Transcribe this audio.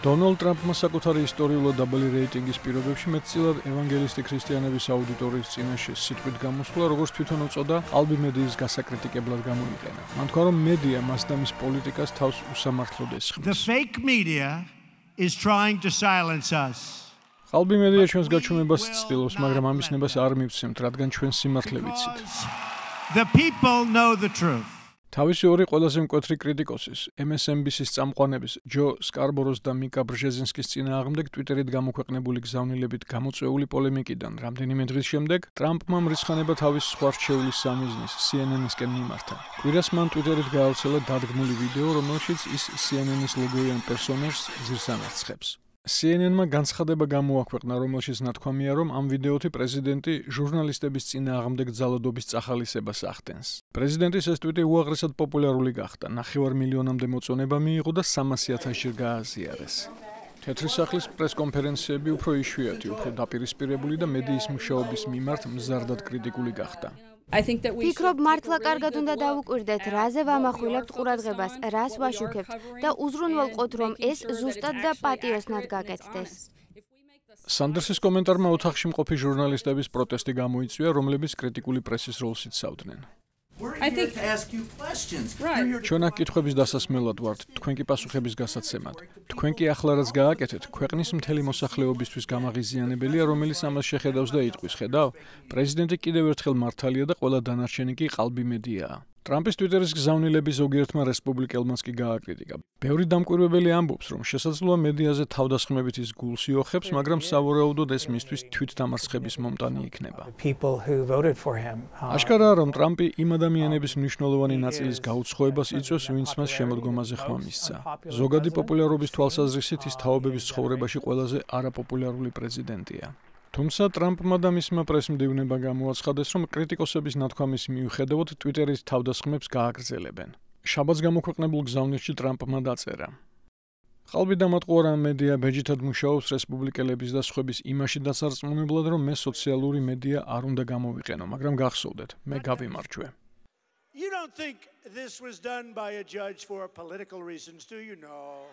დონალდ ტრამპმა საკუთარი ისტორიულად დაბალი რეიტინგის პირობებში მეტწილად ევანგელისტი ქრისტიანების აუდიტორიის წინაშე სიტყვით გამოსვლა, როგორც თვითონ უწოდა, ყალბი მედიის გასაკრიტიკებლად გამოიყენა. მან თქვა, რომ მედია მას და მის პოლიტიკას თავს უსამართლოდ ესხმის. The fake media is trying to silence us. ყალბი მედია ჩვენს გაჩვენებას ცდილობს, მაგრამ ამის ნებას არ მივცემთ, რადგან ჩვენ სიმართლე ვიცით. The people know the truth. თავისი ორი ყველაზე მკვეთრი კრიტიკოსის, MSNBC-ის წამყვანების, ჯო სკარბოროს და მიკა ბრჟეზინსკის წინააღმდეგ Twitter-ით გამოქვეყნებული გზავნილებით გამოწვეული პოლემიკიდან რამდენიმე დღის შემდეგ ტრამპმა მრისხანება თავის სხვა რჩეულის სამიზნის CNN-ისკენ მიმართა. კვირას მან Twitter-ით გაავრცელა დადგმული ვიდეო, რომელშიც ის CNN-ის ლოგოიან პერსონაჟს ზირსანარცხებს. CNN-მა განცხადება გამოაქვეყნა, რომელშიც ნათქვამია, რომ ამ ვიდეოთი პრეზიდენტი ჟურნალისტების წინააღმდეგ ძალადობის წახალისებას ახდენს. პრეზიდენტის ეს ტვიტი უაღრესად პოპულარული გახდა. 9 მილიონამდე მოწონება მიიღო და 300.000-ში გააზიარეს. თეთრი სახლის პრესკონფერენციები უფრო იშვიათი, უფრო დაპირისპირებული და მედიის მუშაობის მიმართ მზარდად კრიტიკული გახდა. ფიქრობ მართლა კარგად უნდა დავუკვირდეთ, რაზე ვამახვილებთ ყურადღებას, რას ვაშუქებთ და უზრუნველყოთ, რომ ეს ზუსტად და პატიოსნად გაკეთდეს. სანდერსის კომენტარმა ოთახში მყოფი ჟურნალისტების პროტესტი გამოიწვია, რომლებიც კრიტიკული პრესის როლს იცავდნენ. I think to ask you questions. Right. ჩვენ აქ კითხების დასასმელად ვართ, თქვენ კი პასუხების გასაცემად. თქვენ კი ახლა რაც გააკეთეთ, ქვეყნის მთელი მოსახლეობისთვის გამაღიზიანებელია, რომელიც ამას შეხედავს და იტყვის, ხედავ? პრეზიდენტი კიდევ ერთხელ მართალია და ყველა დანარჩენი კი ყალბი მედიაა. ტრამპის ტვიტერის გზავნილების ზოგიერთმა რესპუბლიკელმაც კი გააკრიტიკა. ბევრი დამკვირვებელი ამბობს, რომ შესაძლოა მედიაზე თავდასხმებით ის გულს იოხებს, მაგრამ სავარაუდოდ ეს მისთვის თვითდამარცხების მომტანი იქნება. აშკარაა, რომ ტრამპი იმ ადამიანების მნიშვნელოვანი ნაწილის გაუცხოებას იწვევს, ვინც მას შემოდგომაზე ხმა მისცა. ზოგადი პოპულარობის თვალსაზრისით ის თაობების ცხოვრებაში ყველაზე არაპოპულარული პრეზიდენტია. თუმცა ტრამპმა და მისმა პრესმდივნება გამოაცხადეს, რომ კრიტიკოსების ნათქვამის მიუხედავად ტვიტერის თავდასხმებს გააგრძელებენ. შაბათს გამოქვეყნებულ გზავნილში ტრამპმა დაწერა: ხალბი დამატყურა მედია ბეჯითად მუშაობს რესპუბლიკელების და სხვების იმაში დასარწმუნებლად, რომ მე სოციალური მედია არ უნდა გამოვიყენო, მაგრამ გახსოვდეთ, მე გავიმარჯვე. You don't think this was done by a judge for political reasons, do you know?